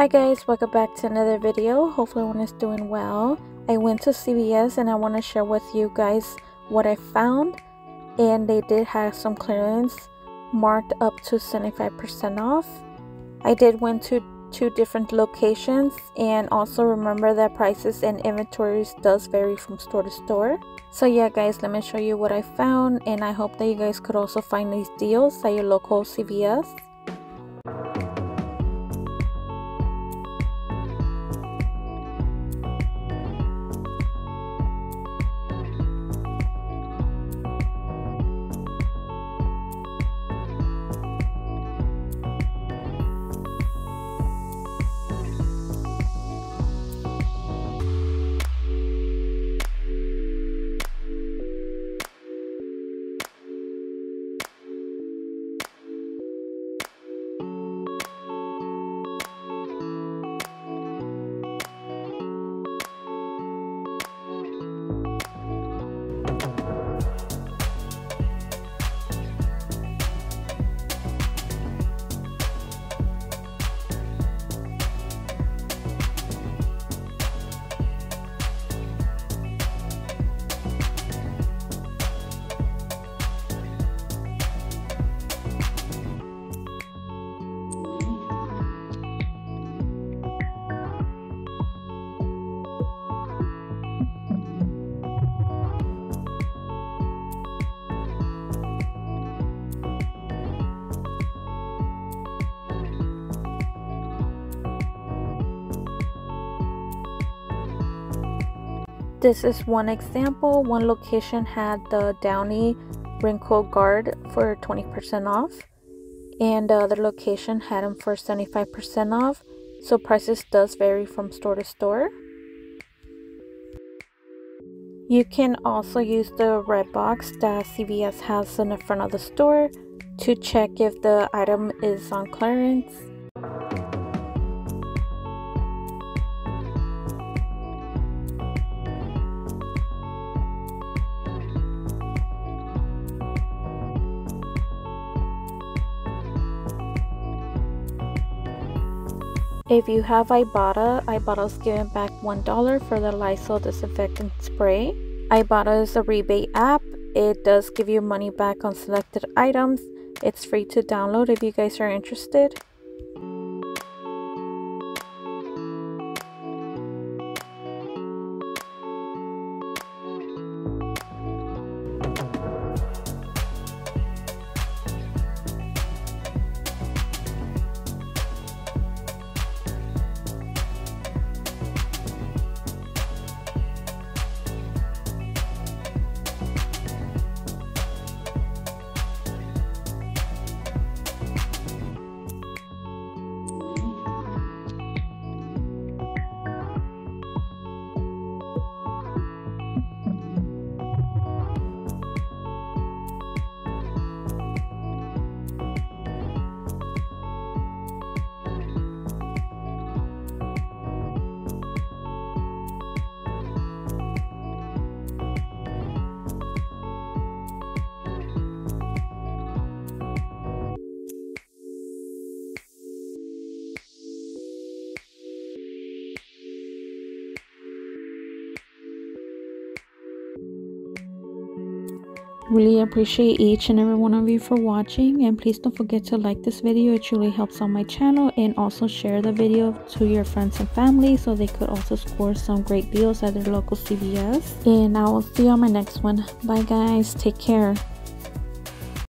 Hi guys, welcome back to another video. Hopefully everyone is doing well. I went to CVS and I want to share with you guys what I found. And they did have some clearance marked up to 75% off. I did went to two different locations and also remember that prices and inventories does vary from store to store. So yeah guys, let me show you what I found and I hope that you guys could also find these deals at your local CVS. This is one example. One location had the Downy Wrinkle Guard for 20% off, and the other location had them for 75% off. So prices does vary from store to store. You can also use the red box that CVS has in the front of the store to check if the item is on clearance If you have Ibotta, Ibotta is giving back $1 for the Lysol disinfectant spray. Ibotta is a rebate app. It does give you money back on selected items. It's free to download if you guys are interested. Really appreciate each and every one of you for watching and please don't forget to like this video. It truly helps on my channel and also share the video to your friends and family so they could also score some great deals at their local cvs and i will see you on my next one. Bye guys. Take care